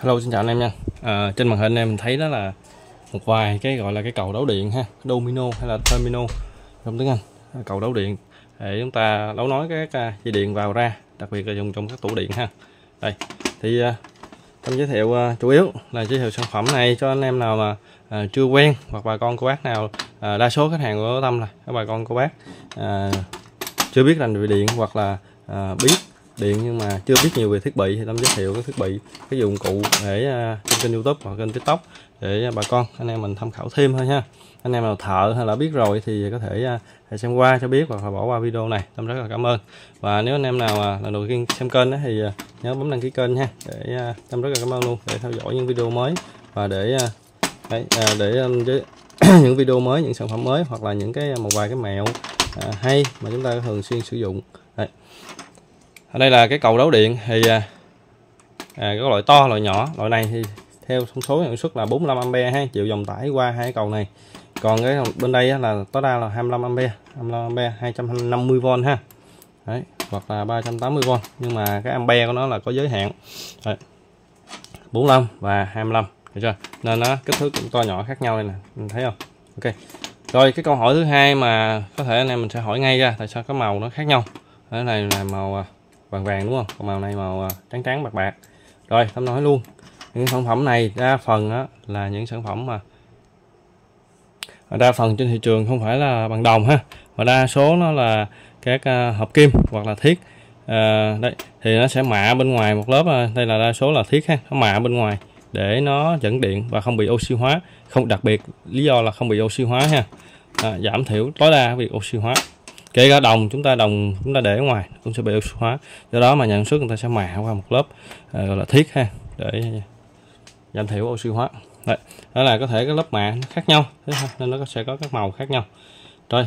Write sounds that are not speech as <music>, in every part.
Hello xin chào anh em nha. À, Trên màn hình em thấy đó là một vài cái gọi là cái cầu đấu điện ha Domino hay là Termino trong tiếng Anh à, cầu đấu điện. Để chúng ta đấu nối các à, dây điện vào ra đặc biệt là dùng trong các tủ điện ha. Đây thì à, tâm giới thiệu à, chủ yếu là giới thiệu sản phẩm này cho anh em nào mà à, chưa quen hoặc bà con cô bác nào à, đa số khách hàng của tâm là các bà con cô bác à, chưa biết rành về điện hoặc là à, biết điện, nhưng mà chưa biết nhiều về thiết bị, thì tâm giới thiệu các thiết bị, cái dụng cụ để à, trên kênh youtube hoặc kênh tiktok để à, bà con, anh em mình tham khảo thêm thôi ha. Anh em nào thợ hay là biết rồi thì có thể à, xem qua cho biết hoặc là bỏ qua video này. Tâm rất là cảm ơn. Và nếu anh em nào lần đầu tiên xem kênh thì nhớ bấm đăng ký kênh ha. Để tâm rất là cảm ơn luôn để theo dõi những video mới và để để <coughs> những video mới, những sản phẩm mới hoặc là những cái một vài cái mẹo hay mà chúng ta thường xuyên sử dụng. Đấy ở đây là cái cầu đấu điện thì à, à có loại to loại nhỏ. Loại này thì theo thông số hiệu suất là 45 ampe ha chịu dòng tải qua hai cầu này. Còn cái bên đây là tối đa là 25 ampe 25 ampe 250V ha. Đấy, hoặc là 380V nhưng mà cái ampe của nó là có giới hạn. Đấy. 45 và 25 được chưa? Nên nó kích thước cũng to nhỏ khác nhau đây nè. Mình thấy không? Ok. Rồi cái câu hỏi thứ hai mà có thể anh em mình sẽ hỏi ngay ra tại sao cái màu nó khác nhau? Cái này là màu à, vàng vàng đúng không? Còn màu này màu à, trắng trắng bạc bạc. Rồi tâm nói luôn. Những sản phẩm này đa phần á, là những sản phẩm mà đa phần trên thị trường không phải là bằng đồng ha mà đa số nó là các à, uh, hợp kim hoặc là thiết. À, đây thì nó sẽ mạ bên ngoài một lớp uh, đây là đa số là thiết ha nó mạ bên ngoài để nó dẫn điện và không bị oxy hóa. Không đặc biệt lý do là không bị oxy hóa ha. À, giảm thiểu tối đa việc oxy hóa kể cả đồng chúng ta đồng chúng ta để ở ngoài cũng sẽ bị oxy hóa do đó mà nhà sản xuất người ta sẽ mạ qua một lớp uh, gọi là thiết ha để giảm thiểu oxy hóa Đấy. đó là có thể cái lớp mạ nó khác nhau nên nó sẽ có các màu khác nhau rồi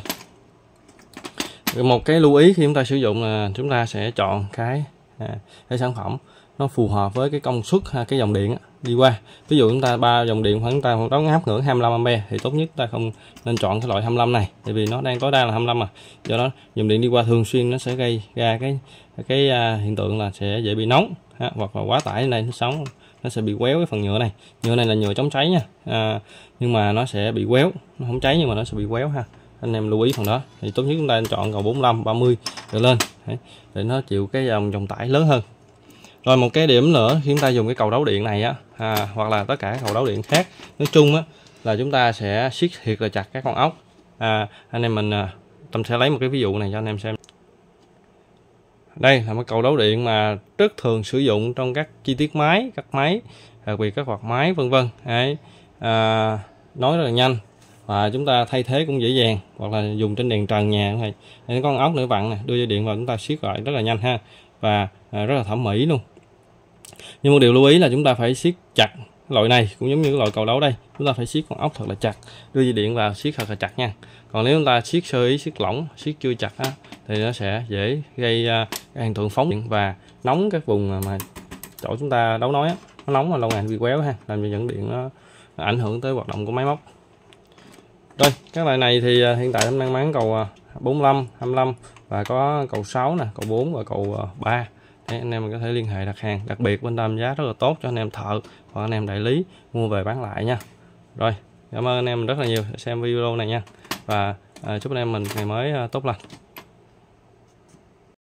một cái lưu ý khi chúng ta sử dụng là chúng ta sẽ chọn cái à, cái sản phẩm nó phù hợp với cái công suất cái dòng điện đi qua. Ví dụ chúng ta ba dòng điện khoảng ta đóng áp ngưỡng 25 ampe thì tốt nhất ta không nên chọn cái loại 25 này tại vì nó đang tối đa là 25 mà. Do đó dòng điện đi qua thường xuyên nó sẽ gây ra cái cái à, hiện tượng là sẽ dễ bị nóng ha, hoặc là quá tải này nó sống nó sẽ bị quéo cái phần nhựa này. Nhựa này là nhựa chống cháy nha à, nhưng mà nó sẽ bị quéo nó không cháy nhưng mà nó sẽ bị quéo ha. Anh em lưu ý phần đó. Thì tốt nhất chúng ta chọn cầu 45 30 trở lên để nó chịu cái dòng dòng tải lớn hơn. Rồi một cái điểm nữa khi chúng ta dùng cái cầu đấu điện này á à, hoặc là tất cả cầu đấu điện khác nói chung á là chúng ta sẽ siết thiệt là chặt các con ốc. À, anh em mình à, tâm sẽ lấy một cái ví dụ này cho anh em xem. Đây là một cầu đấu điện mà rất thường sử dụng trong các chi tiết máy các máy đặc biệt các quạt máy vân vân. Đấy à, nói rất là nhanh và chúng ta thay thế cũng dễ dàng. Hoặc là dùng trên đèn trần nhà này cái con ốc nữa bạn này đưa dây điện vào chúng ta siết lại rất là nhanh ha. Và à, rất là thẩm mỹ luôn. Nhưng một điều lưu ý là chúng ta phải siết chặt loại này cũng giống như loại cầu đấu đây. Chúng ta phải siết con ốc thật là chặt đưa dây điện vào siết thật là chặt nha. Còn nếu chúng ta siết sơ ý siết lỏng siết chưa chặt á, thì nó sẽ dễ gây uh, hiện tượng phóng điện và nóng các vùng mà chỗ chúng ta đấu nối á, nó nóng mà lâu ngày bị quéo ha làm cho dẫn điện nó, nó ảnh hưởng tới hoạt động của máy móc rồi các loại này thì à, hiện tại em đang bán cầu à, 45 25 và có cầu 6 nè cầu 4 và cầu à, 3 Đấy, anh em mình có thể liên hệ đặt hàng đặc biệt bên tâm giá rất là tốt cho anh em thợ hoặc anh em đại lý mua về bán lại nha. Rồi cảm ơn anh em rất là nhiều xem video này nha. Và à, chúc anh em mình ngày mới à, tốt lành.